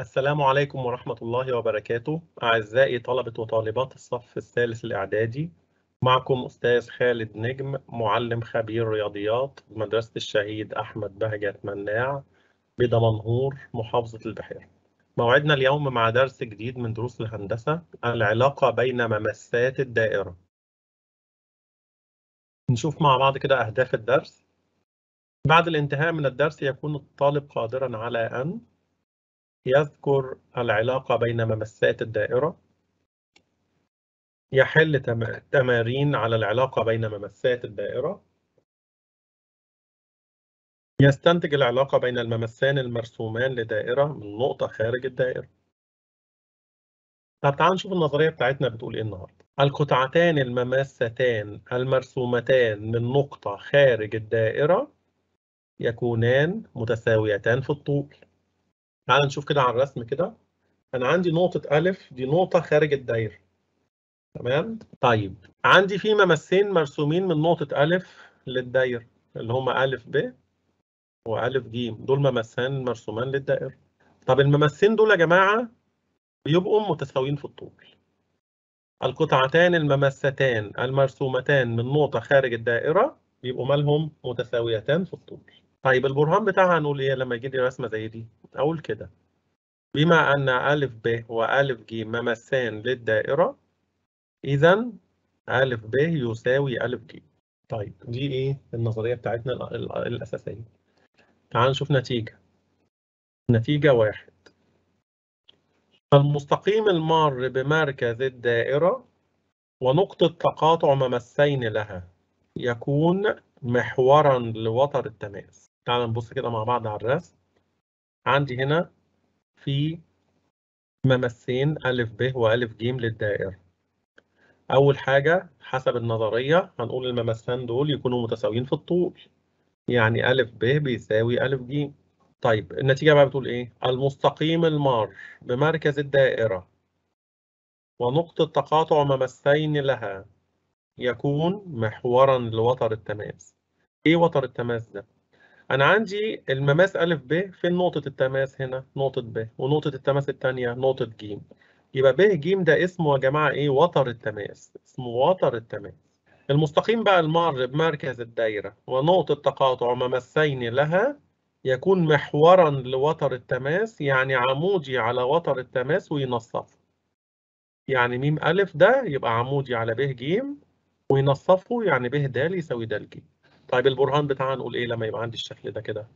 السلام عليكم ورحمة الله وبركاته. أعزائي طلبة وطالبات الصف الثالث الإعدادي معكم أستاذ خالد نجم معلم خبير رياضيات بمدرسة الشهيد أحمد بهجت مناع بدمنهور محافظة البحيرة. موعدنا اليوم مع درس جديد من دروس الهندسة العلاقة بين ممسات الدائرة. نشوف مع بعض كده أهداف الدرس. بعد الانتهاء من الدرس يكون الطالب قادرا على أن يذكر العلاقة بين ممسات الدائرة. يحل تمارين على العلاقة بين ممسات الدائرة. يستنتج العلاقة بين الممسان المرسومان لدائرة من نقطة خارج الدائرة. طب تعالوا نشوف النظرية بتاعتنا بتقول إيه النهاردة. القطعتان المماستان المرسومتان من نقطة خارج الدائرة يكونان متساويتان في الطول. تعال نشوف كده على الرسم كده. أنا عندي نقطة ألف دي نقطة خارج الدايرة. تمام؟ طيب عندي في ممسين مرسومين من نقطة ألف للدايرة اللي هما ألف ب وألف ج. دول ممسان مرسومان للدائرة طب الممسين دول يا جماعة بيبقوا متساويين في الطول. القطعتان الممستان المرسومتان من نقطة خارج الدائرة بيبقوا مالهم متساويتان في الطول. طيب البرهان بتاعها هنقول إيه لما يجي لي رسمة زي دي؟ أقول كده. بما أن ا ب وألف ج ممسان للدائرة اذا ا ب يساوي ا ج. طيب دي إيه النظرية بتاعتنا الأساسية. تعال نشوف نتيجة. نتيجة واحد. المستقيم المار بمركز الدائرة ونقطة تقاطع ممسين لها يكون محورا لوتر التماس. تعال نبص كده مع بعض على الرسم عندي هنا في ممسين أ ب وأ ج للدائرة أول حاجة حسب النظرية هنقول الممسان دول يكونوا متساويين في الطول. يعني أ ب بيساوي أ ج. طيب النتيجة بقى بتقول إيه؟ المستقيم المار بمركز الدائرة. ونقطة تقاطع ممسين لها يكون محورا لوتر التماس. إيه وتر التماس ده؟ أنا عندي المماس ا ب فين نقطة التماس هنا؟ نقطة ب. ونقطة التماس الثانية نقطة ج. يبقى ب ج ده اسمه يا جماعة إيه؟ وتر التماس. اسمه وتر التماس. المستقيم بقى المار بمركز الدايرة. ونقطة تقاطع ممسين لها يكون محورا لوتر التماس يعني عمودي على وتر التماس وينصفه. يعني م أ ده يبقى عمودي على ب ج وينصفه يعني ب د يساوي د ج. طيب البرهان بتاعنا نقول إيه لما يبقى عندي الشكل ده كده؟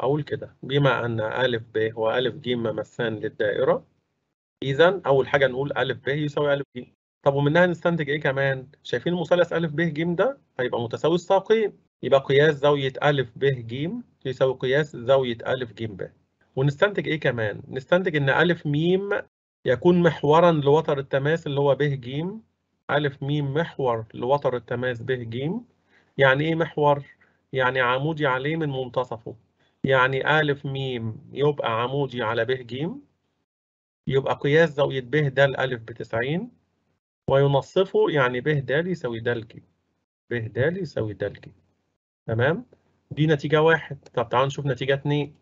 أقول كده بما أن أ ب وأ ج ممسان للدائرة اذا أول حاجة نقول أ ب يساوي أ ج. طب ومنها نستنتج إيه كمان؟ شايفين المثلث أ ب ج ده؟ هيبقى متساوي الساقين. يبقى قياس زاوية أ ب ج يساوي قياس زاوية أ ج ب ونستنتج إيه كمان؟ نستنتج إن أ م يكون محورا لوتر التماس اللي هو ب ج أ م محور لوتر التماس ب ج يعني إيه محور؟ يعني عمودي عليه من منتصفه يعني أ م يبقى عمودي على ب ج يبقى قياس زاوية ب د أ بتسعين وينصفه يعني ب د يساوي د ج ب د يساوي د ج تمام؟ دي نتيجة واحد طب تعالوا نشوف نتيجة اتنين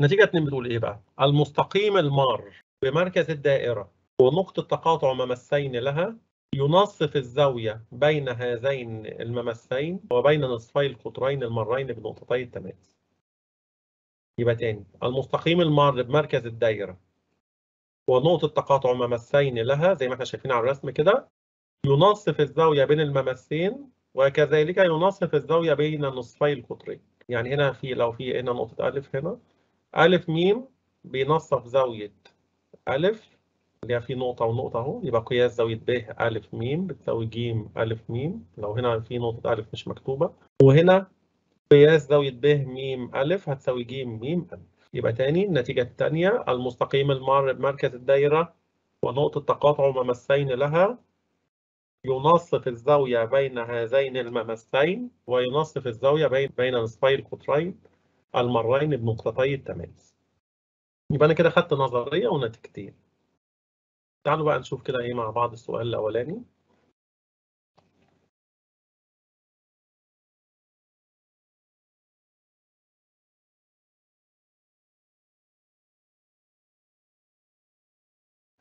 نتيجة اتنين بتقول إيه بقى؟ المستقيم المار بمركز الدائرة ونقطة تقاطع ممسين لها ينصف الزاوية بين هذين الممسين وبين نصفي القطرين المرين بنقطتي التماس. يبقى تاني المستقيم المار بمركز الدايرة ونقطة تقاطع ممسين لها زي ما إحنا شايفين على الرسم كده ينصف الزاوية بين الممسين وكذلك ينصف الزاوية بين نصفي القطرين. يعني هنا في لو في هنا نقطة أ هنا أ م بينصف زاوية أ اللي هي في نقطة ونقطة أهو. يبقى قياس زاوية ب أ م بتساوي ج أ م لو هنا في نقطة أ مش مكتوبة. وهنا قياس زاوية ب م أ هتساوي ج م أ يبقى تاني النتيجة الثانية المستقيم المار بمركز الدايرة ونقطة تقاطع ممسين لها. ينصف الزاوية بين هذين الممسين وينصف الزاوية بين بين نصفي القطرين المرين بنقطتي التماس. يبقى أنا كده خدت نظرية ونتيجتين. تعالوا بقى نشوف كده إيه مع بعض السؤال الأولاني.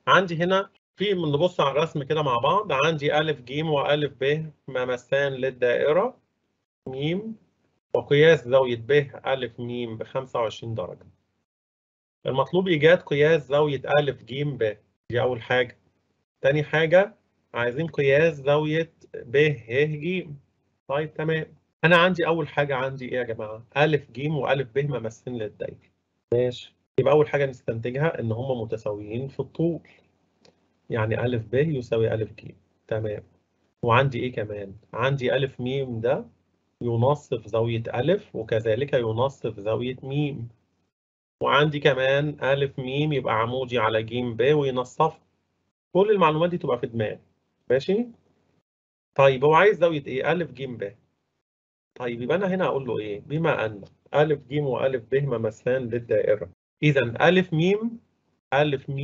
عندي هنا في نبص على الرسم كده مع بعض. عندي ا ج و ا ب ممسان للدائرة. م وقياس زاوية ب ا م ب 25 درجة. المطلوب إيجاد قياس زاوية ا ج ب. دي أول حاجة. تاني حاجة عايزين قياس زاوية ب ه ج طيب تمام. أنا عندي أول حاجة عندي إيه يا جماعة؟ ألف ج وألف ب ممسين للدايرة. ماشي. يبقى أول حاجة نستنتجها إن هما متساويين في الطول. يعني ألف ب يساوي ألف ج. تمام. وعندي إيه كمان؟ عندي ألف م ده ينصف زاوية ألف وكذلك ينصف زاوية م. وعندي كمان ألف م يبقى عمودي على ج ب وينصف. كل المعلومات دي تبقى في دماغي. ماشي؟ طيب هو عايز زاوية إيه؟ ألف ج ب. طيب يبقى أنا هنا أقول له إيه؟ بما أن ألف ج وألف ب ممثلان للدائرة. إذا ألف م ألف م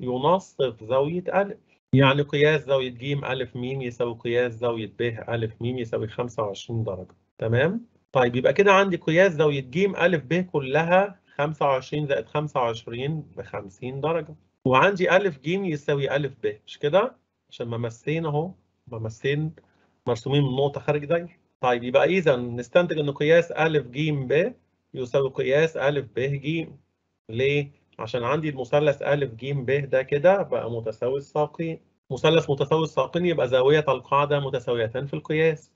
ينصف زاوية ألف. يعني قياس زاوية ج ألف م يساوي قياس زاوية ب ألف م يساوي 25 درجة. تمام؟ طيب يبقى كده عندي قياس زاوية ج ألف ب كلها 25 زائد 25 ب 50 درجة. وعندي ألف ج يساوي ألف ب مش كده؟ عشان ممسين أهو ممسين مرسومين من نقطة خارج دايرة. طيب يبقى إذا نستنتج إن قياس ألف ج ب يساوي قياس ألف ب ج. ليه؟ عشان عندي المثلث أ ج ب ده كده بقى متساوي الساقين. مثلث متساوي الساقين يبقى زاوية القاعدة متساويتان في القياس.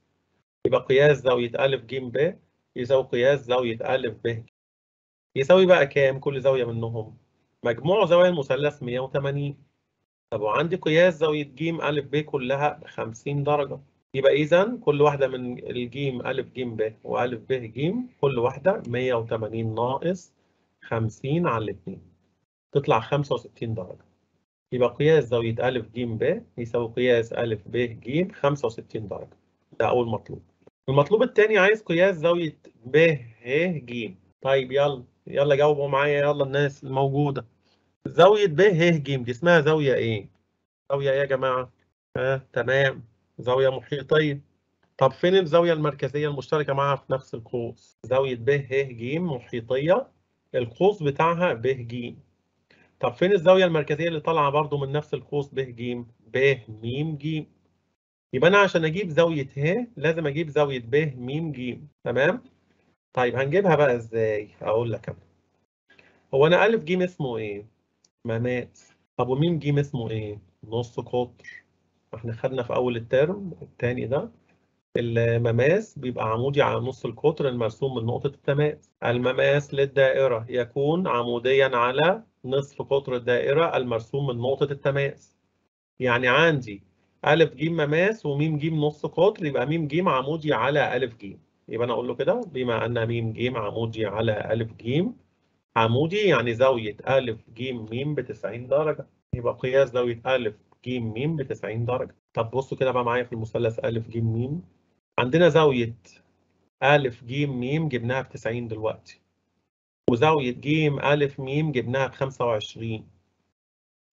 يبقى قياس زاوية أ ج ب يساوي قياس زاوية أ ب يساوي بقى كام كل زاوية منهم؟ مجموع زوايا المثلث 180. طب وعندي قياس زاوية ج أ ب كلها 50 درجة. يبقى إذا كل واحدة من الجيم أ ج ب وأ ب ج كل واحدة 180 ناقص 50 على الاثنين. تطلع 65 درجة. يبقى قياس زاوية أ ج ب يساوي قياس أ ب ج 65 درجة. ده أول مطلوب. المطلوب الثاني عايز قياس زاوية ب ه ج. طيب يلا يلا جاوبوا معايا يلا الناس الموجودة. زاوية ب ه ج دي اسمها زاوية إيه؟ زاوية إيه يا جماعة؟ ها آه، تمام زاوية محيطية. طب فين الزاوية المركزية المشتركة معاها في نفس القوس؟ زاوية ب ه ج محيطية القوس بتاعها ب ج. طب فين الزاوية المركزية اللي طالعة برضو من نفس القوس ب ج؟ ب م ج. يبقى أنا عشان أجيب زاوية ه لازم أجيب زاوية ب م ج تمام؟ طيب هنجيبها بقى إزاي؟ أقول لك أنا. هو أنا أ ج اسمه إيه؟ مماس. طب وم ج اسمه إيه؟ نص قطر. إحنا خدنا في أول الترم التاني ده المماس بيبقى عمودي على نص القطر المرسوم من نقطة التماس. المماس للدائرة يكون عموديا على نصف قطر الدائرة المرسوم من نقطة التماس. يعني عندي أ ج مماس وم ج نص قطر يبقى م ج عمودي على أ ج. يبقى أنا أقول له كده بما أن م ج عمودي على أ ج عمودي يعني زاوية أ ج م ب 90 درجة. يبقى قياس زاوية أ ج م ب 90 درجة. طب بصوا كده بقى معايا في المثلث أ ج م. عندنا زاوية أ ج م جبناها ب 90 دلوقتي. وزاوية ج أ م جبناها ب 25.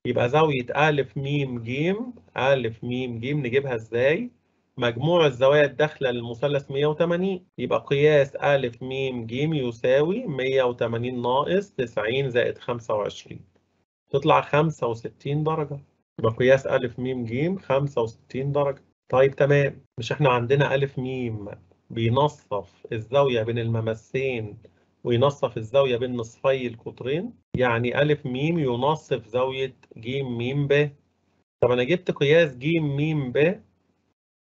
يبقى زاوية أ م ج أ م ج نجيبها إزاي؟ مجموع الزوايا الداخلة للمثلث 180 يبقى قياس أ م ج يساوي 180 ناقص 90 زائد 25 تطلع 65 درجة. يبقى قياس أ م ج 65 درجة. طيب تمام. مش إحنا عندنا أ م بينصف الزاوية بين الممسين وينصف الزاوية بين نصفي القطرين؟ يعني أ م ينصف زاوية ج م ب. طب أنا جبت قياس ج م ب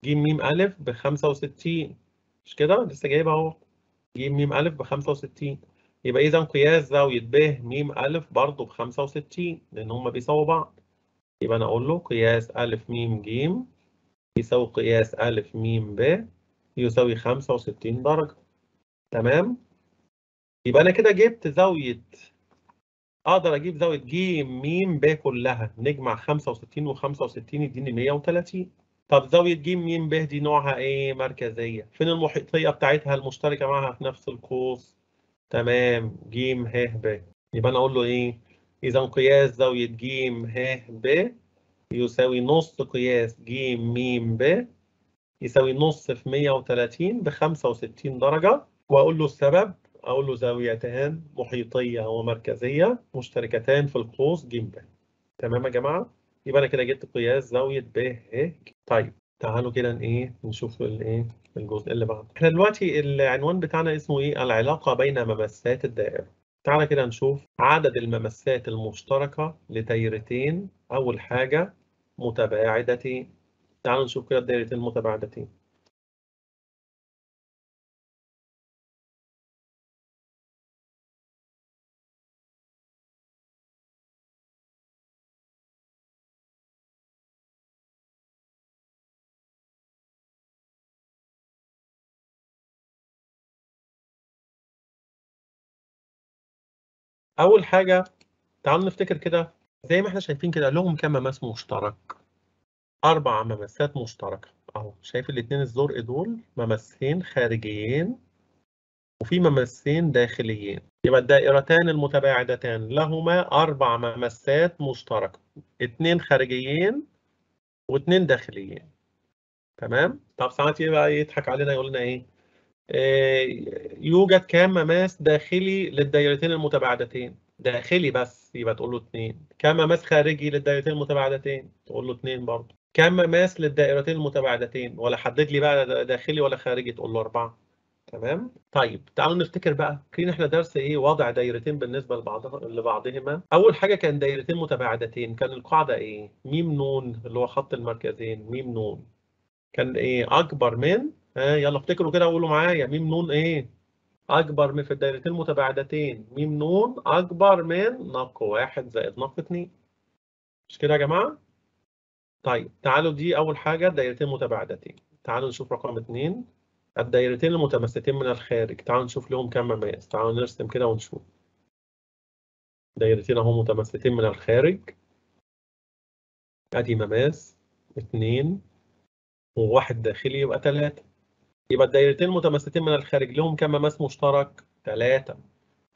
ج م أ ب 65 مش كده؟ لسه جايبها أهو. ج م أ ب 65 يبقى إذا قياس زاوية ب م أ برضه ب 65 لأن هما بيساووا بعض. يبقى أنا أقول له قياس أ م ج يساوي قياس أ م ب يساوي 65 درجة. تمام؟ يبقى أنا كده جبت زاوية أقدر أجيب زاوية ج م ب كلها. نجمع 65 و65 يديني 130 طب زاوية ج م ب دي نوعها إيه؟ مركزية فين المحيطية بتاعتها المشتركة معاها في نفس القوس؟ تمام ج ه ب يبقى أنا أقول له إيه؟ إذا قياس زاوية ج ه ب يساوي نص قياس ج م ب يساوي نص في 130 ب 65 درجة وأقول له السبب أقول له زاويتان محيطية ومركزية مشتركتان في القوس ج ب تمام يا جماعة يبقى أنا كده جبت قياس زاوية ب ه طيب تعالوا كده إيه نشوف الايه الجزء اللي بعده. إحنا دلوقتي العنوان بتاعنا اسمه إيه؟ العلاقة بين ممسات الدائرة. تعالى كده نشوف عدد الممسات المشتركة لدايرتين أول حاجة متباعدتين. تعالوا نشوف كده الدايرتين المتباعدتين. أول حاجة تعالوا نفتكر كده زي ما إحنا شايفين كده لهم كام مماس مشترك؟ أربع مماسات مشتركة. أهو شايف الاتنين الزرق دول ممسين خارجيين وفي ممسين داخليين. يبقى الدائرتان المتباعدتان لهما أربع ممسات مشتركة. اتنين خارجيين واتنين داخليين. تمام؟ طب ساعات يبقى يضحك علينا يقول لنا إيه؟ يوجد كام مماس داخلي للدائرتين المتباعدتين. داخلي بس يبقى تقول له اتنين. كام مماس خارجي للدائرتين المتباعدتين؟ تقول له اتنين برضه. كام مماس للدائرتين المتباعدتين؟ ولا حدد لي بقى داخلي ولا خارجي تقول له أربعة. تمام؟ طيب تعالوا نفتكر بقى فاكرين إحنا درس إيه؟ وضع دايرتين بالنسبة لبعضها لبعضهما. أول حاجة كان دايرتين متباعدتين كان القاعدة إيه؟ ميم نون اللي هو خط المركزين ميم نون. كان إيه؟ أكبر من ها يلا افتكروا كده قولوا معايا ميم نون إيه؟ أكبر من في الدايرتين المتباعدتين. ميم نون أكبر من نق واحد زائد نق اتنين. مش كده يا جماعة؟ طيب تعالوا دي أول حاجة دايرتين متباعدتين تعالوا نشوف رقم اتنين. الدايرتين المتماستين من الخارج. تعالوا نشوف لهم كام مماس تعالوا نرسم كده ونشوف. دايرتين أهو متماستين من الخارج. أدي مماس اتنين وواحد داخلي يبقى تلاتة. يبقى الدايرتين المتماستين من الخارج لهم كام مماس مشترك؟ تلاتة.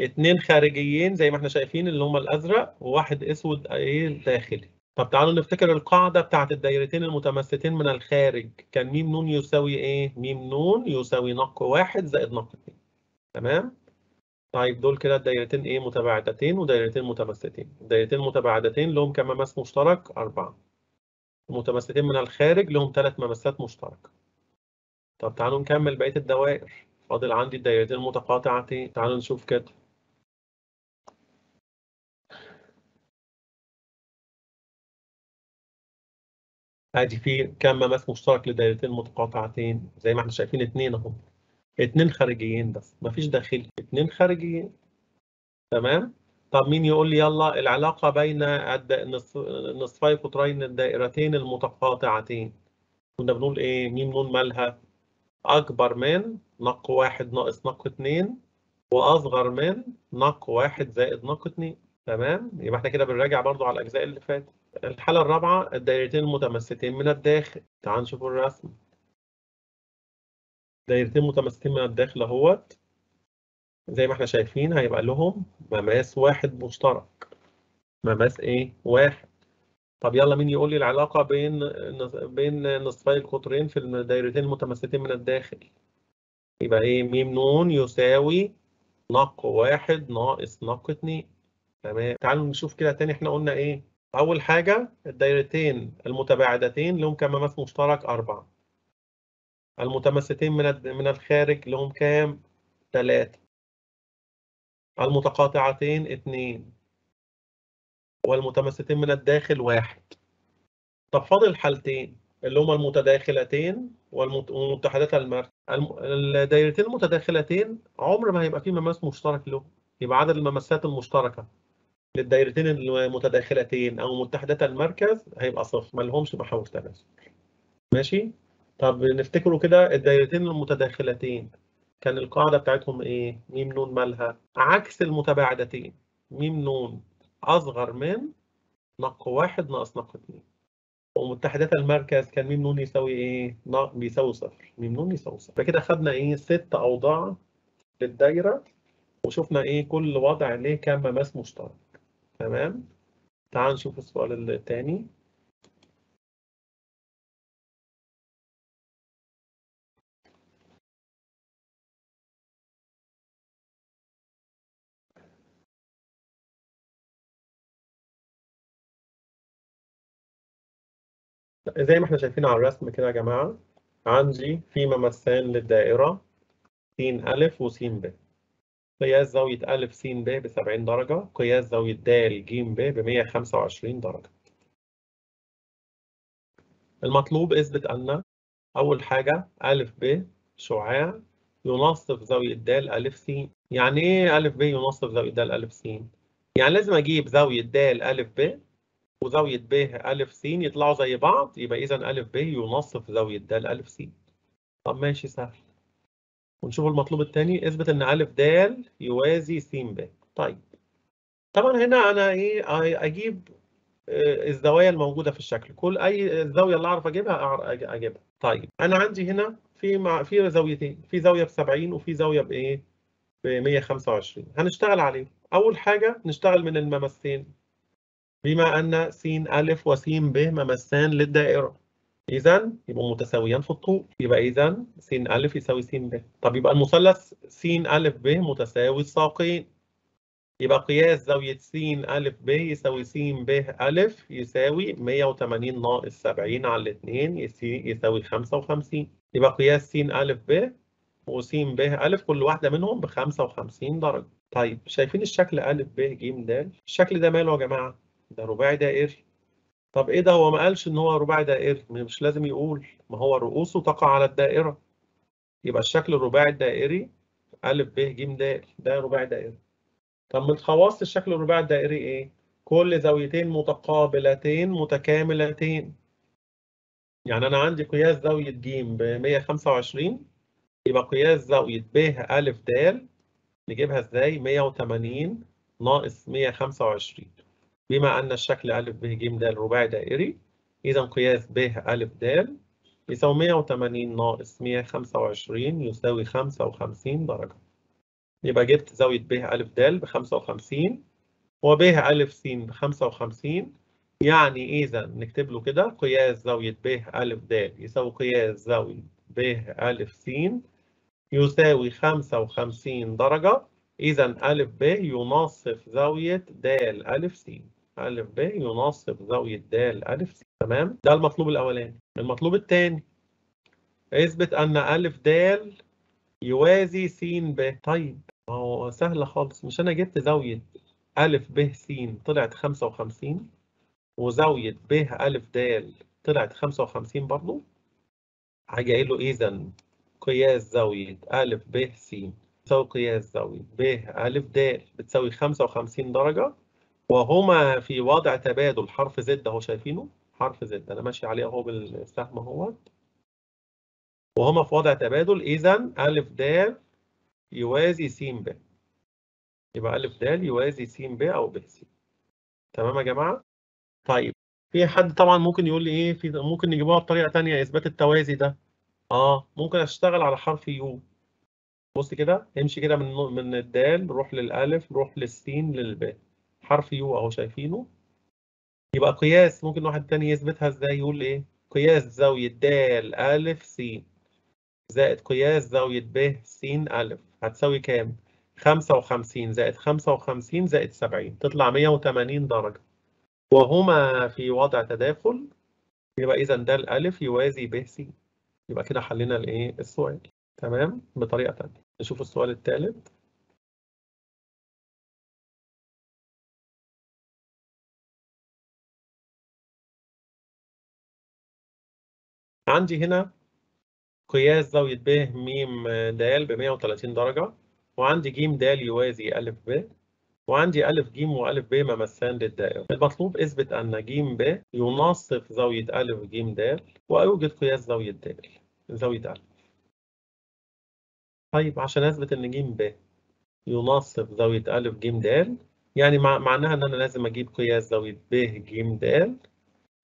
اتنين خارجيين زي ما إحنا شايفين اللي هما الأزرق وواحد أسود إيه داخلي. طب تعالوا نفتكر القاعدة بتاعت الدايرتين المتماستين من الخارج. كان ميم نون يساوي إيه؟ ميم نون يساوي نق واحد زائد نق اتنين. تمام؟ طيب دول كده الدايرتين إيه؟ متباعدتين ودايرتين متماستين الدايرتين المتباعدتين لهم كام مماس مشترك؟ أربعة. المتماستين من الخارج لهم ثلاث مماسات مشتركة. طب تعالوا نكمل بقية الدوائر. فاضل عندي الدايرتين المتقاطعتين. تعالوا نشوف كده. ادي في كام مماس مشترك لدايرتين متقاطعتين. زي ما إحنا شايفين اتنين اهو. اتنين خارجيين بس. مفيش داخلي. اتنين خارجيين. تمام؟ طب مين يقول لي يلا العلاقة بين نصفي قطرين الدائرتين المتقاطعتين. كنا بنقول إيه؟ ميم نون مالها؟ أكبر من نق واحد ناقص نق اتنين وأصغر من نق واحد زائد نق اتنين. تمام؟ يبقى إحنا كده بنراجع برضو على الأجزاء اللي فاتت. الحالة الرابعة الدايرتين المتماستين من الداخل. تعال نشوف الرسم. دايرتين متماستين من الداخل أهوت. زي ما إحنا شايفين هيبقى لهم مماس واحد مشترك. مماس إيه؟ واحد. طب يلا مين يقول لي العلاقة بين بين نصفي القطرين في الدايرتين المتماستين من الداخل؟ يبقى إيه؟ ميم نون يساوي نق واحد ناقص نق اتنين. تمام. تعالوا نشوف كده تاني إحنا قلنا إيه؟ أول حاجة الدايرتين المتباعدتين لهم مماس مشترك؟ أربعة. المتماستين من من الخارج لهم كام؟ ثلاثة المتقاطعتين اتنين. والمتماستين من الداخل واحد. طب فاضل الحالتين اللي هما المتداخلتين والمت- والمتحدات المركز. الم- الدايرتين المتداخلتين عمر ما هيبقى فيه مماس مشترك له يبقى عدد المماسات المشتركة للدايرتين المتداخلتين أو متحدات المركز هيبقى صفر. ما لهمش محاور تناسب. ماشي؟ طب نفتكروا كده الدايرتين المتداخلتين كان القاعدة بتاعتهم إيه؟ ميم نون مالها. عكس المتباعدتين ميم نون أصغر من نق واحد ناقص نق اتنين. ومتحدات المركز كان ميم نون يساوي نا- بيساوي صفر. ميم نون يساوي صفر. فكده خدنا إيه؟ ست أوضاع للدايرة وشفنا إيه؟ كل وضع ليه كام مماس مشترك. تمام؟ تعال نشوف السؤال التاني. زي ما إحنا شايفين على الرسم كده يا جماعة عندي في ممسان للدائرة س أ وس ب. قياس زاوية أ س ب ب 70 درجة قياس زاوية د ج ب ب 125 درجة. المطلوب إثبت أن أول حاجة أ ب شعاع ينصف زاوية د أ س يعني إيه أ ب ينصف زاوية د أ س؟ يعني لازم أجيب زاوية د أ ب وزاوية ب أ س يطلعوا زي بعض يبقى إذا أ ب ينصف زاوية د أ س. طب ماشي سهل. ونشوف المطلوب الثاني اثبت إن أ د يوازي س ب. طيب. طبعا هنا أنا إيه أجيب الزوايا الموجودة في الشكل. كل أي الزاويه اللي أعرف أجيبها أجيبها. طيب. أنا عندي هنا في مع في زاويتين. في زاوية ب 70 وفي زاوية بايه ب 125 هنشتغل عليه. أول حاجة نشتغل من الممسين. بما أن س أ وس ب ممسان للدائرة. إذا يبقوا متساويان في الطول. يبقى إذا س أ يساوي س ب. طب يبقى المثلث س أ ب متساوي الساقين. يبقى قياس زاوية س أ ب يساوي س ب أ يساوي 180 ناقص 70 على الاثنين يساوي 55 يبقى قياس س أ ب وس ب أ كل واحدة منهم ب 55 درجة. طيب شايفين الشكل أ ب ج د الشكل ده ماله يا جماعة؟ ده رباعي دائري طب إيه ده؟ هو ما قالش إن هو رباعي دائري مش لازم يقول. ما هو رؤوسه تقع على الدائرة. يبقى الشكل الرباعي الدائري ا ب ج د ده رباعي دائري طب من خواص الشكل الرباعي الدائري إيه؟ كل زاويتين متقابلتين متكاملتين. يعني أنا عندي قياس زاوية ج ب 125 يبقى قياس زاوية ب ا د. نجيبها إزاي؟ 180 ناقص 125 بما أن الشكل أ ب ج د رباعي دائري إذا قياس ب أ د يساوي 180 ناقص 125 يساوي 55 درجة. يبقى جبت زاوية ب أ د ب 55 وب أ س ب 55 يعني إذا نكتب له كده قياس زاوية ب أ د يساوي قياس زاوية ب أ س يساوي 55 درجة. إذا أ ب ينصف زاوية د أ س أ ب ينصف زاوية د س تمام؟ ده المطلوب الأولاني. المطلوب الثاني اثبت أن أ د يوازي س ب. طيب ما هو سهلة خالص. مش أنا جبت زاوية أ ب س طلعت 55 وزاوية ب أ د طلعت 55 برضه هاجي له إذا قياس زاوية أ ب س تساوي قياس زاوية ب أ د بتساوي 55 درجة؟ وهما في وضع تبادل حرف زد اهو شايفينه؟ حرف زد أنا ماشي عليه أهو بالسهم أهوت. وهما في وضع تبادل اذا أ د يوازي س ب. يبقى أ د يوازي س ب أو ب س. تمام يا جماعة؟ طيب في حد طبعا ممكن يقول لي إيه؟ في ممكن نجيبوها بطريقة ثانية إثبات التوازي ده. آه ممكن أشتغل على حرف U. بص كده امشي كده من من الدال روح للألف روح للسين للباء حرف U اهو شايفينه. يبقى قياس ممكن واحد تاني يثبتها إزاي؟ يقول إيه؟ قياس زاوية د أ س. زائد قياس زاوية ب س أ هتساوي كام؟ 55 زائد 55 زائد 70 تطلع 180 درجة. وهما في وضع تداخل. يبقى إذا د أ يوازي ب س. يبقى كده حلينا الإيه؟ السؤال. تمام؟ بطريقة تانية. نشوف السؤال الثالث عندي هنا قياس زاوية ب م د ب 130 درجة وعندي ج د يوازي أ ب وعندي أ ج وأ ب ممسان للدائرة المطلوب اثبت أن ج ب ينصف زاوية أ ج د وأوجد قياس زاوية د زاوية أ طيب عشان أثبت إن ج ب ينصف زاوية أ ج د يعني مع... معناها إن أنا لازم أجيب قياس زاوية ب ج د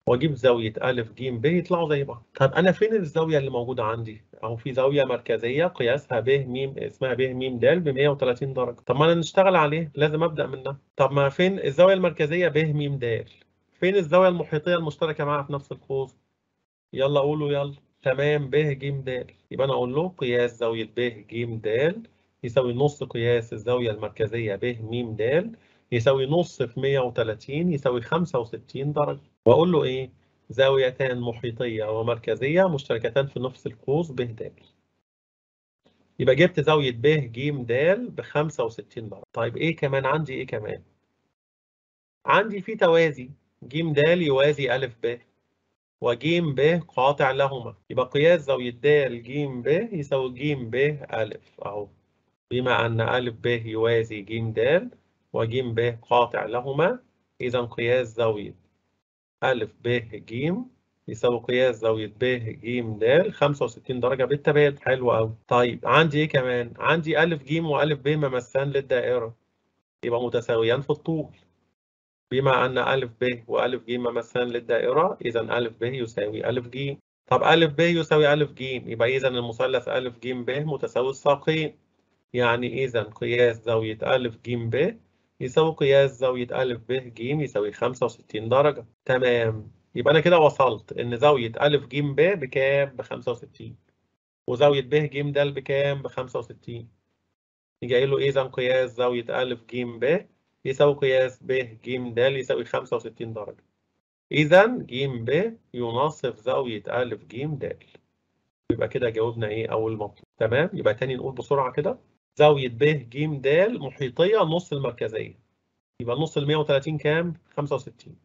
وأجيب زاوية ا ج ب يطلعوا زي بعض. طب أنا فين الزاوية اللي موجودة عندي؟ اهو في زاوية مركزية قياسها ب م اسمها ب م د ب 130 درجة. طب ما أنا نشتغل عليه لازم أبدأ منها. طب ما فين الزاوية المركزية ب م د فين الزاوية المحيطية المشتركة معاها في نفس القوس؟ يلا قولوا يلا. تمام ب ج د يبقى أنا أقول له قياس زاوية ب ج د يساوي نص قياس الزاوية المركزية ب م د يساوي نص في 130 يساوي 65 درجة. وأقول له إيه؟ زاويتان محيطية ومركزية مشتركتان في نفس القوس ب د يبقى جبت زاوية ب ج د ب 65 درجة. طيب إيه كمان؟ عندي إيه كمان؟ عندي في توازي. ج د يوازي أ ب وج ب قاطع لهما. يبقى قياس زاوية د ج ب يساوي ج ب أ أهو. بما أن أ ب يوازي ج د وج ب قاطع لهما إذا قياس زاوية أ ب ج يساوي قياس زاوية ب ج د 65 درجة بالتبادل حلو أوي. طيب عندي إيه كمان؟ عندي أ ج وأ ب ممثلان للدائرة. يبقى متساويان في الطول. بما أن أ ب وأ ج ممثلان للدائرة إذا أ ب يساوي أ ج. طب أ ب يساوي أ ج يبقى إذا المثلث أ ج ب متساوي الساقين. يعني إذا قياس زاوية أ ج ب يساوي قياس زاوية أ ب ج يساوي 65 درجة. تمام. يبقى أنا كده وصلت إن زاوية أ ج ب بكام؟ ب 65 وزاوية ب ج د بكام؟ ب 65 يجي قايل له إذا قياس زاوية أ ج ب يساوي قياس ب ج د يساوي 65 درجة. إذا ج ب يناصف زاوية أ ج د يبقى كده جاوبنا إيه أول مطلوب؟ تمام. يبقى تاني نقول بسرعة كده. زاوية ب ج د محيطية نص المركزية. يبقى نص ال 130 كام؟ 65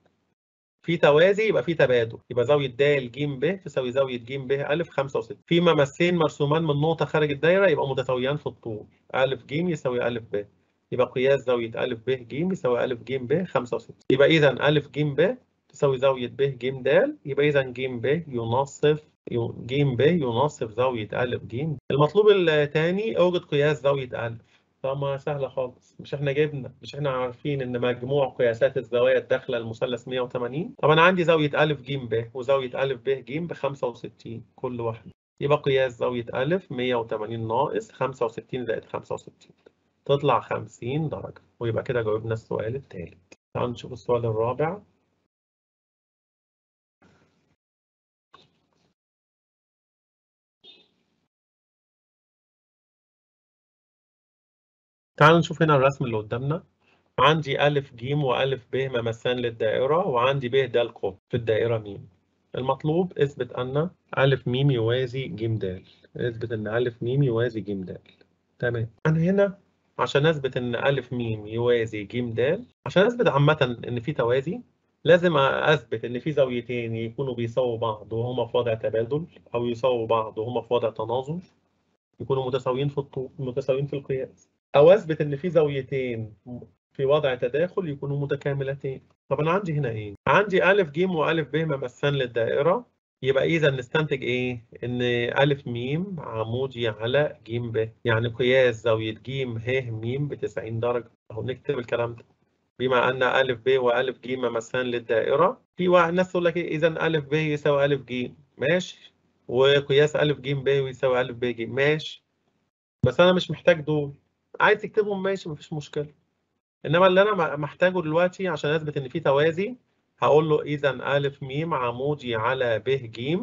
في توازي يبقى في تبادل. يبقى زاوية د ج ب تساوي زاوية ج ب أ 65 في ممسين مرسومان من نقطة خارج الدايرة يبقى متساويان في الطول. أ ج يساوي أ ب. يبقى قياس زاوية أ ب ج يساوي أ ج ب 65 يبقى إذا أ ج ب تساوي زاوية ب ج د يبقى إذا ج ب يناصف ج ب يناصف زاوية أ ج المطلوب الثاني أوجد قياس زاوية أ طب ما سهلة خالص. مش إحنا جبنا مش إحنا عارفين إن مجموع قياسات الزوايا الداخلة المثلث 180 طب أنا عندي زاوية أ ج ب وزاوية أ ب ج ب 65 كل واحدة يبقى قياس زاوية أ 180 ناقص 65 زائد 65 تطلع 50 درجة. ويبقى كده جاوبنا السؤال الثالث تعالوا نشوف السؤال الرابع. تعالوا نشوف هنا الرسم اللي قدامنا. عندي أ ج وأ ب ممثلان للدائرة وعندي ب د قطب في الدائرة م. المطلوب اثبت أن أ م يوازي ج د اثبت أن أ م يوازي ج د تمام. أنا هنا عشان أثبت إن أ م يوازي ج د عشان أثبت عامة إن في توازي لازم أثبت إن في زاويتين يكونوا بيساووا بعض وهما في وضع تبادل أو يساووا بعض وهما في وضع تناظر يكونوا متساويين في الطول متساويين في القياس. أو أثبت إن في زاويتين في وضع تداخل يكونوا متكاملتين. طب أنا عندي هنا إيه؟ عندي أ ج وأ ب ممثلان للدائرة. يبقى إذا نستنتج إيه؟ إن أ م عمودي على ج ب. يعني قياس زاوية ج ه م ب 90 درجة. أهو نكتب الكلام ده. بما أن أ ب وأ ج ممثلان للدائرة في واحد ناس تقول لك إيه؟ إذا أ ب يساوي أ ج ماشي. وقياس أ ج ب يساوي أ ب ج ماشي. بس أنا مش محتاج دول. عايز تكتبهم ماشي مفيش مشكلة. إنما اللي أنا محتاجه دلوقتي عشان أثبت إن في توازي هقول له إذا أ م عمودي على ب ج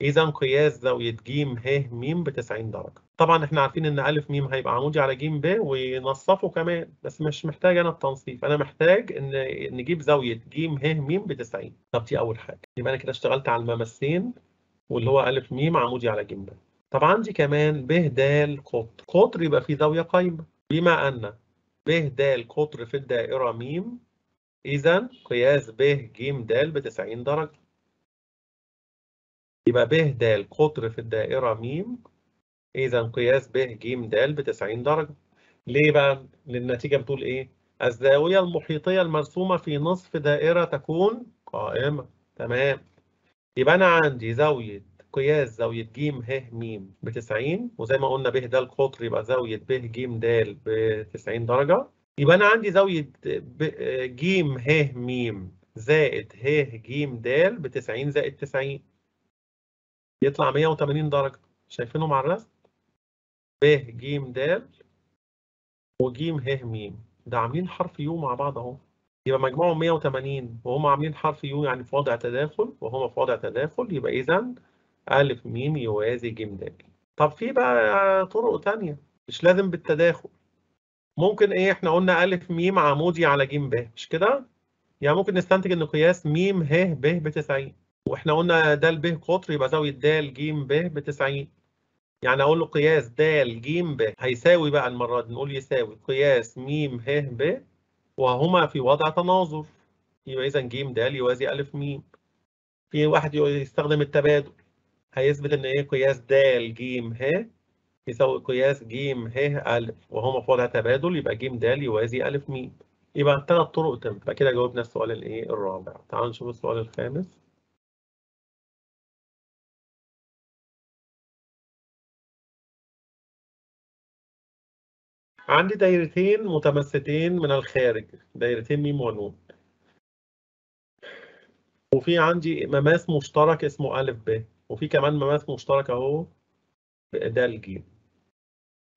إذا قياس زاوية ج ه م ب 90 درجة. طبعا إحنا عارفين إن أ م هيبقى عمودي على ج ب ونصفه كمان بس مش محتاج أنا التنصيف. أنا محتاج إن نجيب زاوية ج ه م ب 90 طب دي أول حاجة. يبقى أنا كده اشتغلت على الممسين واللي هو أ م عمودي على ج ب. طب عندي كمان ب د قطر. قطر يبقى فيه زاوية قايمة. بما أن ب د قطر في الدائرة م إذا قياس ب ج د ب 90 درجة. يبقى ب د قطر في الدائرة م إذا قياس ب ج د ب 90 درجة. ليه بقى؟ لأن النتيجة بتقول إيه؟ الزاوية المحيطية المرسومة في نصف دائرة تكون قائمة. تمام. يبقى أنا عندي زاوية قياس زاوية ج ه م ب 90 وزي ما قلنا ب د القطر يبقى زاوية ب ج د ب 90 درجة. يبقى أنا عندي زاوية ج ه م زائد ه ج د ب 90 زائد 90 يطلع 180 درجة. شايفينهم على الرسم؟ ب ج د وج ه م ده عاملين حرف يو مع بعض أهو. يبقى مجموعهم 180 وهم عاملين حرف يو يعني في وضع تداخل وهما في وضع تداخل يبقى إذا أ م يوازي ج د طب في بقى طرق تانية مش لازم بالتداخل. ممكن إيه إحنا قلنا أ م عمودي على ج ب مش كده؟ يعني ممكن نستنتج إن قياس م ه ب ب 90 وإحنا قلنا د ب قطر يبقى زاوية د ج ب ب 90 يعني أقول له قياس د ج ب هيساوي بقى المرة دي نقول يساوي قياس م ه ب وهما في وضع تناظر. يبقى إذا ج د يوازي أ م في واحد يستخدم التبادل. هيثبت إن إيه قياس د ج ه يساوي قياس ج ه أ وهما في وضع تبادل يبقى ج د يوازي أ م يبقى الثلاث طرق تنفع كده جاوبنا السؤال الإيه الرابع. تعالوا نشوف السؤال الخامس. عندي دايرتين متماستين من الخارج دايرتين م ونون وفي عندي مماس مشترك اسمه أ ب. وفي كمان مماس مشترك أهو د ج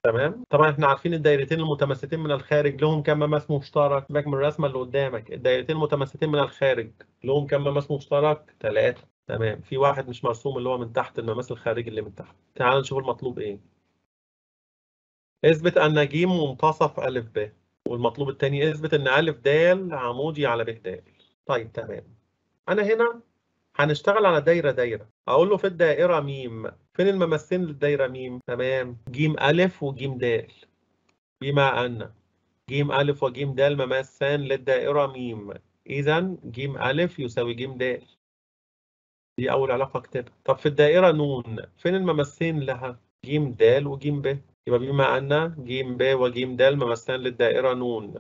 تمام؟ طبعا إحنا عارفين الدايرتين المتماستين من الخارج لهم كم مماس مشترك. سيبك من الرسمة اللي قدامك. الدايرتين المتماستين من الخارج لهم كم مماس مشترك؟ ثلاثة تمام. في واحد مش مرسوم اللي هو من تحت المماس الخارجي اللي من تحت. تعال نشوف المطلوب إيه. اثبت أن ج منتصف أ ب. والمطلوب الثاني اثبت إن أ د عمودي على ب د طيب تمام. أنا هنا هنشتغل على دايرة دايرة. أقول له في الدائرة م فين الممثلين للدايرة م تمام. ج أ وج د بما أن. ج أ وج د ممثان للدائرة م إذا ج أ يساوي ج د دي أول علاقة اكتبها طب في الدائرة ن فين الممثلين لها؟ ج د وج ب. يبقى بما أن ج ب وج د ممثلان للدائرة ن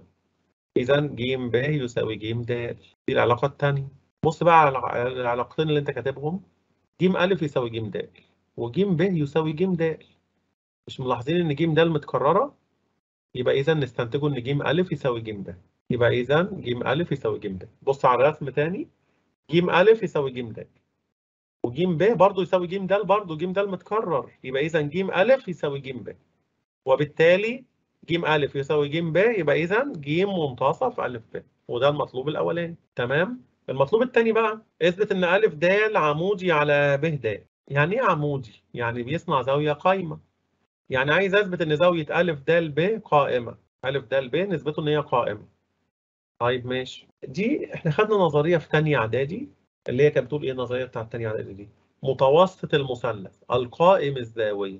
إذا ج ب يساوي ج د دي العلاقة الثانية بص بقى على العلاقتين اللي انت كاتبهم. ج أ يساوي ج د وج ب يساوي ج د مش ملاحظين إن ج د متكررة؟ يبقى اذا نستنتجه إن ج أ يساوي ج ب يبقى اذا ج أ يساوي ج د بص على الرسم تاني. ج أ يساوي ج د وج ب برضه يساوي ج د برضه ج د متكرر. يبقى اذا ج أ يساوي ج ب. وبالتالي ج أ يساوي ج ب يبقى اذا ج منتصف أ ب. وده المطلوب الأولاني. تمام؟ المطلوب الثاني بقى اثبت إن أ د عمودي على ب د يعني إيه عمودي؟ يعني بيصنع زاوية قايمه يعني عايز أثبت إن زاوية أ د ب قائمة. أ د ب نسبته إن هي قائمة. طيب ماشي. دي إحنا خدنا نظرية في ثانية إعدادي اللي هي كانت بتقول إيه النظرية بتاعت ثانية إعدادي دي؟ متوسط المثلث القائم الزاوية.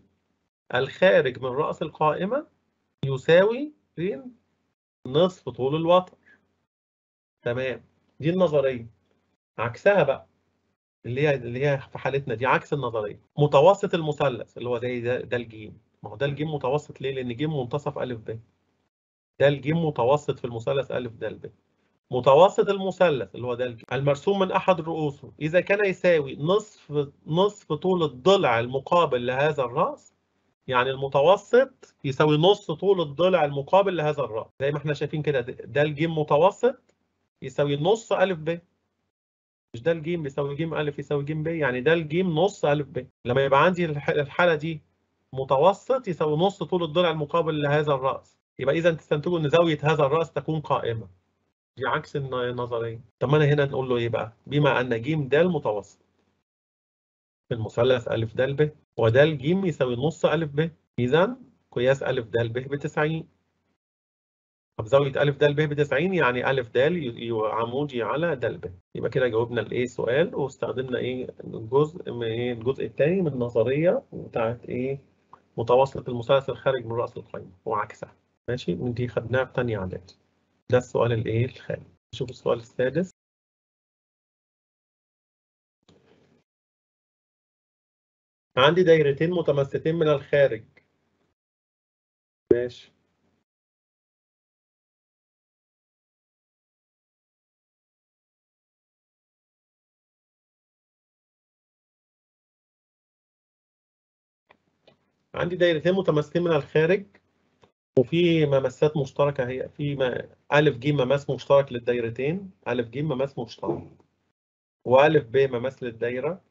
الخارج من رأس القائمة يساوي فين نصف طول الوتر. تمام. دي النظرية. عكسها بقى اللي هي اللي هي في حالتنا دي عكس النظرية. متوسط المثلث اللي هو زي ده, دال جيم. ما هو دال جيم متوسط ليه؟ لأن جيم منتصف ا ب. دال جيم متوسط في المثلث ا د ب متوسط المثلث اللي هو دال جيم المرسوم من أحد رؤوسه. إذا كان يساوي نصف نصف طول الضلع المقابل لهذا الرأس يعني المتوسط يساوي نص طول الضلع المقابل لهذا الرأس. زي ما إحنا شايفين كده دال جيم متوسط يساوي نص أ ب. مش دال جيم بيساوي ج أ يساوي ج ب. يعني دال جيم نص أ ب. لما يبقى عندي الحالة دي متوسط يساوي نص طول الضلع المقابل لهذا الرأس. يبقى إذا تستنتجوا إن زاوية هذا الرأس تكون قائمة. دي عكس النظرية. طب أنا هنا نقول له إيه بقى؟ بما أن ج د متوسط في المثلث أ د ب. وده الجيم يساوي نص أ ب. إذا قياس أ د ب ب 90 طب زاوية أ د ب ب 90 يعني أ د عمودي على د ب. يبقى كده جاوبنا الإيه سؤال واستخدمنا إيه جزء من إيه الجزء الثاني من النظرية بتاعت إيه متوسط المثلث الخارج من رأس القائمة وعكسها. ماشي؟ من دي خدناها في تانية إعدادي ده السؤال الإيه الخامس. نشوف السؤال السادس. عندي دايرتين متماستين من الخارج. ماشي. عندي دايرتين متماثلين من الخارج وفي ممسات مشتركة هي في ما أ ج مماس مشترك للدايرتين أ ج مماس مشترك وأ ب مماس للدايرة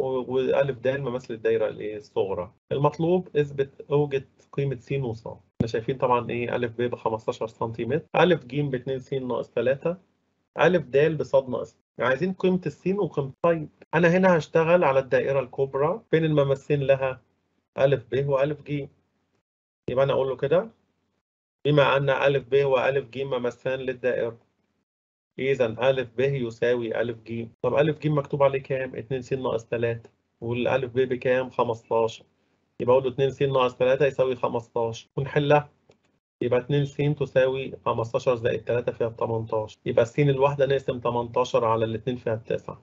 وأ د مماس للدايرة الإيه الصغرى. المطلوب اثبت أوجد قيمة س وص إحنا شايفين طبعا إيه أ ب ب 15 سنتيمتر أ ج ب 2 س ناقص 3 أ د بص ناقص. عايزين قيمة السين وقيمة طيب أنا هنا هشتغل على الدائرة الكبرى فين الممثلين لها؟ أ ب وأ ج. يبقى أنا أقول له كده. بما أن أ ب وأ ج ممثلان للدائرة. إذا أ ب يساوي أ ج. طب أ ج مكتوب عليه كام؟ 2 س ناقص 3 والألف ب بكام؟ 15 يبقى أقول له 2 س ناقص 3 يساوي 15 ونحلها. يبقى 2 س تساوي 15 زائد 3 فيها 18 يبقى الس الواحدة نقسم 18 على الاثنين فيها 9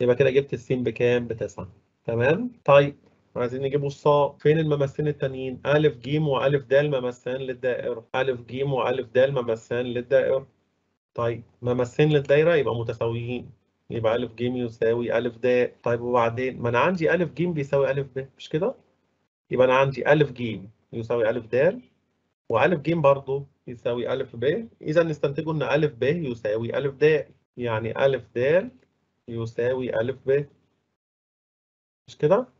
يبقى كده جبت الس بكام؟ ب 9 تمام؟ طيب. عايزين نجيبوا الصاد فين الممثلين التانيين؟ أ ج وأ د ممثلان للدائرة. أ ج وأ د ممثلان للدائرة. طيب ممثلين للدايرة يبقى متساويين. يبقى أ ج يساوي أ د طيب وبعدين؟ ما أنا عندي أ ج بيساوي أ ب. مش كده؟ يبقى أنا عندي أ ج يساوي أ د وأ ج برضه يساوي أ ب. إذا نستنتجوا إن أ ب يساوي أ د يعني أ د يساوي أ ب. مش كده؟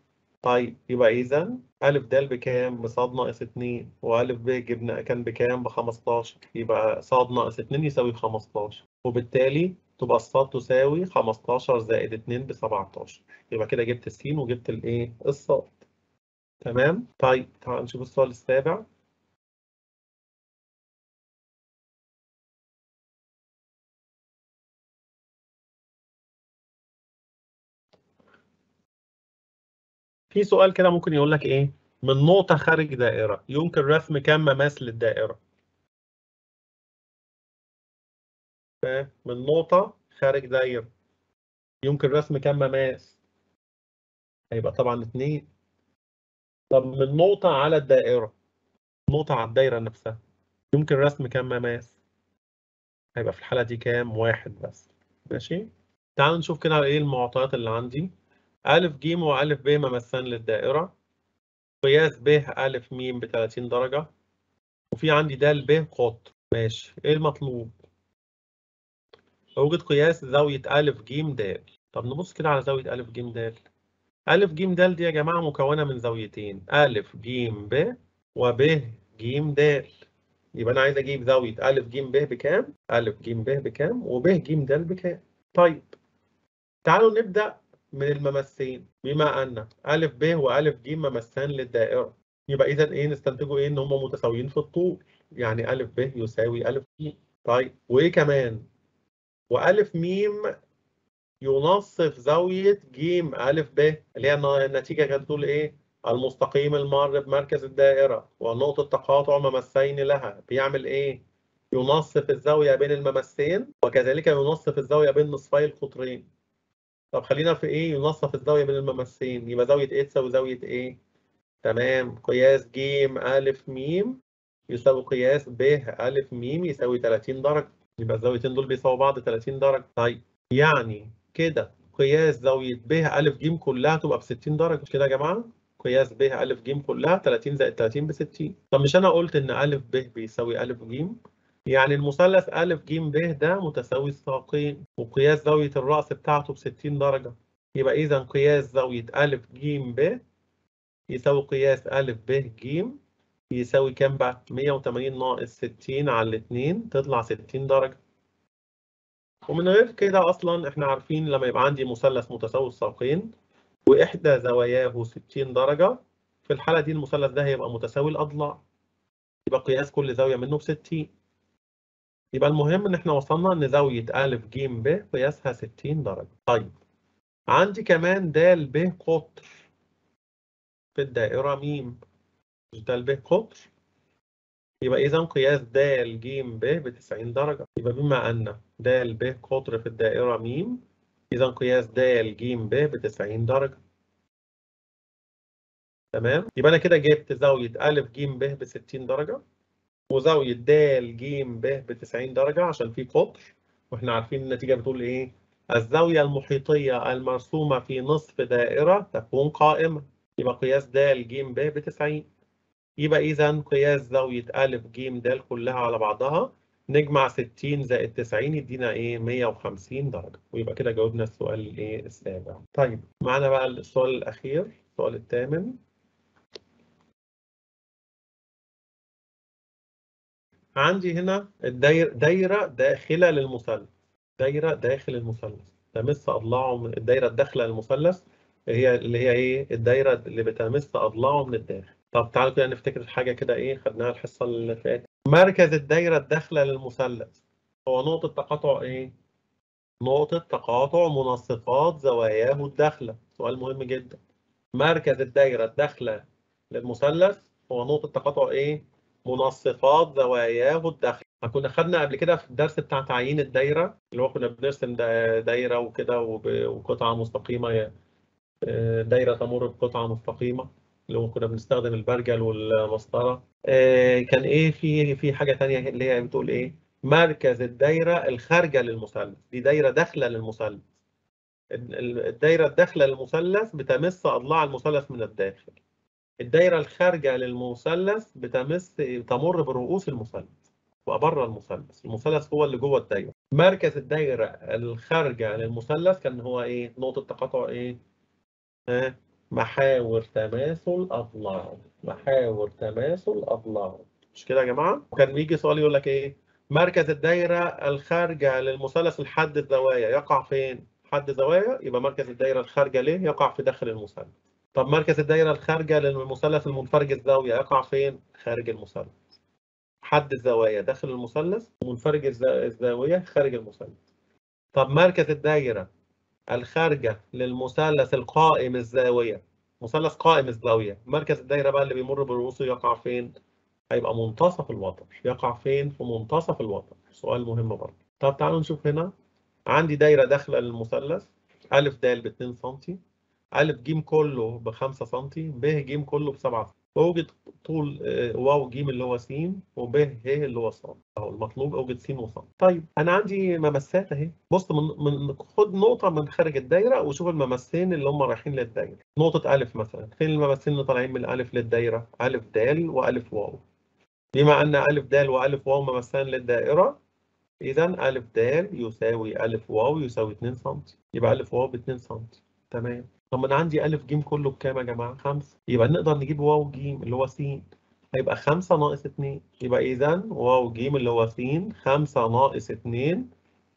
طيب يبقى إذا أ د بكام؟ بصاد ناقص 2 وأ ب جبنا كان بكام؟ ب 15 يبقى صاد ناقص 2 يساوي 15 وبالتالي تبقى الصاد تساوي 15 زائد 2 ب 17 يبقى كده جبت السين وجبت الإيه؟ الصاد تمام؟ طيب تعال نشوف السؤال السابع في سؤال كده ممكن يقول لك إيه؟ من نقطة خارج دائرة يمكن رسم كم مماس للدائرة من نقطة خارج دائرة يمكن رسم كم مماس هيبقى طبعا اتنين. طب من نقطة على الدائرة نقطة على الدائرة نفسها يمكن رسم كم مماس هيبقى في الحالة دي كام؟ واحد بس. ماشي؟ تعالوا نشوف كده إيه المعطيات اللي عندي. أ ج وأ ب ممثلان للدائرة. قياس ب أ م ب 30 درجة. وفي عندي د ب قطر ماشي. إيه المطلوب؟ أوجد قياس زاوية أ ج د طب نبص كده على زاوية أ ج د أ ج د دي يا جماعة مكونة من زاويتين. أ ج ب وب ج د يبقى أنا عايز أجيب زاوية أ ج ب بكام؟ أ ج ب بكام؟ وب ج د بكام؟ طيب. تعالوا نبدأ من الممثين بما أن أ ب وأ ج ممثان للدائرة يبقى إذا إيه نستنتجوا إيه إن هم متساويين في الطول يعني أ ب يساوي أ ج طيب وإيه كمان؟ وأ م ينصف زاوية ج أ ب اللي هي النتيجة كانت تقول إيه؟ المستقيم المار بمركز الدائرة ونقطة تقاطع ممثين لها بيعمل إيه؟ ينصف الزاوية بين الممثين وكذلك ينصف الزاوية بين نصفي القطرين طب خلينا في إيه؟ ينصف الزاوية بين الممثلين يبقى زاوية إيه تساوي زاوية إيه تمام. قياس ج ا م يساوي قياس ب ا م يساوي 30 درجة. يبقى الزاويتين دول بيساووا بعض 30 درجة. طيب يعني كده قياس زاوية ب ا ج كلها تبقى ب 60 درجة. مش كده يا جماعة؟ قياس ب ا ج كلها 30 زائد 30 ب 60 طب مش أنا قلت إن ا ب بيساوي ا ج يعني المثلث أ ج ب ده متساوي الساقين وقياس زاوية الرأس بتاعته ب 60 درجة. يبقى إذا قياس زاوية أ ج ب يساوي قياس أ ب ج يساوي كام بقى؟ 180 ناقص 60 على الاتنين تطلع 60 درجة. ومن غير كده أصلا إحنا عارفين لما يبقى عندي مثلث متساوي الساقين وإحدى زواياه 60 درجة في الحالة دي المثلث ده هيبقى متساوي الأضلاع. يبقى قياس كل زاوية منه ب 60 يبقى المهم إن إحنا وصلنا إن زاوية أ ج ب قياسها 60 درجة. طيب عندي كمان د ب قطر في الدائرة م. مش د ب قطر؟ يبقى إذا قياس د ج ب ب 90 درجة. يبقى بما أن د ب قطر في الدائرة م إذا قياس د ج ب ب 90 درجة. تمام؟ يبقى أنا كده جبت زاوية أ ج ب ب 60 درجة. وزاوية د ج ب ب 90 درجة عشان في قطر. وإحنا عارفين النتيجة بتقول إيه؟ الزاوية المحيطية المرسومة في نصف دائرة تكون قائمة. يبقى قياس د ج ب ب 90 يبقى إذا قياس زاوية أ ج د كلها على بعضها نجمع 60 زائد 90 يدينا إيه؟ 150 درجة. ويبقى كده جاوبنا السؤال الإيه؟ السابع. طيب معانا بقى السؤال الأخير السؤال الثامن. عندي هنا الدايرة دايرة داخلة للمثلث. دايرة داخل المثلث. تمس أضلاعه من الدايرة الداخلة للمثلث هي اللي هي إيه؟ الدايرة اللي بتمس أضلاعه من الداخل. طب تعالوا كده نفتكر حاجة كده إيه؟ خدناها الحصة اللي فاتت. مركز الدايرة الداخلة للمثلث. هو نقطة تقاطع إيه؟ نقطة تقاطع منسقات زواياه الداخلة. سؤال مهم جدا. مركز الدايرة الداخلة للمثلث هو نقطة تقاطع إيه؟ منسقات زواياه الداخلة كنا خدنا قبل كده في الدرس بتاع تعيين الدايرة اللي هو كنا بنرسم دايرة وكده وقطعة مستقيمة دايرة تمر بقطعة مستقيمة اللي هو كنا بنستخدم البرجل والمسطرة. كان إيه في في حاجة ثانية اللي هي بتقول إيه؟ مركز الدايرة الخارجة للمثلث. دي دايرة داخلة للمثلث. الدايرة الداخلة للمثلث بتمس أضلاع المثلث من الداخل. الدايرة الخارجة للمثلث بتمس تمر برؤوس المثلث وبره المثلث. المثلث هو اللي جوه الدايرة. مركز الدايرة الخارجة للمثلث كان هو إيه؟ نقطة تقاطع إيه؟ ها؟ محاور تماثل أضلاع محاور تماثل أضلاع مش كده يا جماعة؟ كان بيجي سؤال يقول لك إيه؟ مركز الدايرة الخارجة للمثلث الحد الزوايا يقع فين؟ حد زوايا يبقى مركز الدايرة الخارجة ليه؟ يقع في داخل المثلث. طب مركز الدايرة الخارجة للمثلث المنفرج الزاوية يقع فين؟ خارج المثلث. حد الزوايا داخل المثلث ومنفرج الزاوية خارج المثلث. طب مركز الدايرة الخارجة للمثلث القائم الزاوية. مثلث قائم الزاوية. مركز الدايرة بقى اللي بيمر برؤوسه يقع فين؟ هيبقى منتصف الوتر. يقع فين؟ في منتصف الوتر. سؤال مهم برضه. طب تعالوا نشوف هنا. عندي دايرة داخلة للمثلث أ د ب 2 سم أ ج كله ب 5 سم ب ج كله ب 7 سم اوجد طول واو ج اللي هو س وب ه اللي هو ص أهو المطلوب اوجد س وص طيب أنا عندي مماسات أهي. بص من من خد نقطة من خارج الدايرة وشوف المماسين اللي هم رايحين للدايرة. نقطة ألف مثلا. فين المماسين اللي طالعين من الالف للدايرة؟ ألف د وألف واو. بما أن أ د وأ واو مماسان للدائرة إذا أ د يساوي أ واو يساوي 2 سم يبقى أ واو ب 2 سم تمام؟ طب ما أنا عندي أ ج كله بكام يا جماعة؟ 5 يبقى نقدر نجيب واو ج اللي هو س هيبقى 5 ناقص 2 يبقى إذا واو ج اللي هو س 5 ناقص 2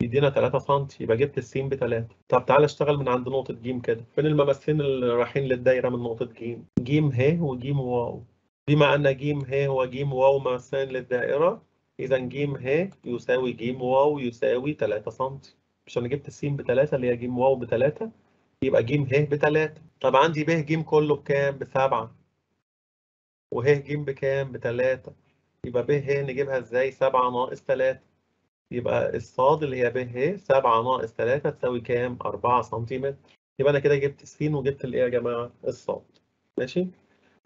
يدينا 3 سم يبقى جبت الس ب 3 طب تعالى اشتغل من عند نقطة ج كده. فين المماسين اللي رايحين للدايرة من نقطة ج؟ ج ه وج واو. بما أن ج ه ج واو مماسان للدائرة إذا ج ه يساوي ج واو يساوي 3 سم مش أنا جبت الس ب 3 اللي هي ج واو ب 3 يبقى ج ه ب 3 طب عندي ب ج كله بكام؟ ب 7 وه ج بكام؟ ب 3 يبقى ب ه نجيبها إزاي؟ 7 ناقص 3 يبقى الصاد اللي هي ب ه 7 ناقص 3 تساوي كام؟ 4 سم يبقى أنا كده جبت الس وجبت الإيه يا جماعة؟ الصاد ماشي؟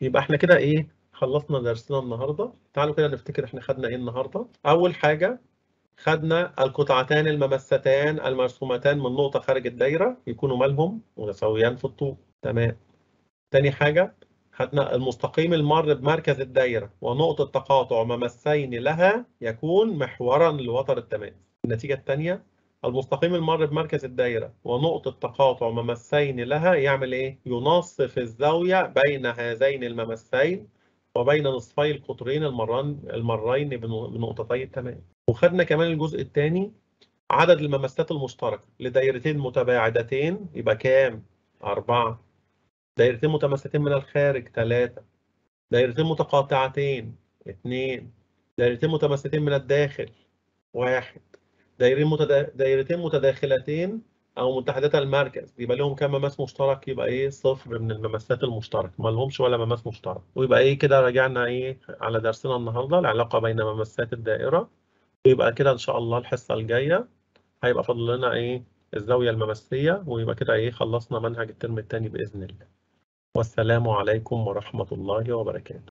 يبقى إحنا كده إيه؟ خلصنا درسنا النهارده تعالوا كده نفتكر إحنا خدنا إيه النهارده أول حاجة خدنا القطعتان الممستان المرسومتان من نقطة خارج الدايرة يكونوا مالهم متساويان في الطول تمام. تاني حاجة خدنا المستقيم المر بمركز الدايرة ونقطة تقاطع ممسين لها يكون محورا لوتر التماس. النتيجة الثانية المستقيم المر بمركز الدايرة ونقطة تقاطع ممسين لها يعمل إيه؟ ينصف الزاوية بين هذين الممسين وبين نصفي القطرين المران المرين بنقطتي التمام وخدنا كمان الجزء الثاني عدد الممسات المشتركة لدايرتين متباعدتين يبقى كام؟ أربعة. دايرتين متماستين من الخارج ثلاثة دايرتين متقاطعتين اثنين دايرتين متماستين من الداخل واحد. دايرتين متدا... دايرتين متداخلتين أو متحدات المركز يبقى لهم كام مماس مشترك؟ يبقى إيه؟ صفر من المماسات المشتركة. ما لهمش ولا مماس مشترك. ويبقى إيه كده؟ راجعنا إيه؟ على درسنا النهارده العلاقة بين مماسات الدائرة ويبقى كده إن شاء الله الحصة الجاية هيبقى فاضل لنا إيه؟ الزاوية الممسية ويبقى كده إيه؟ خلصنا منهج الترم الثاني بإذن الله. والسلام عليكم ورحمة الله وبركاته.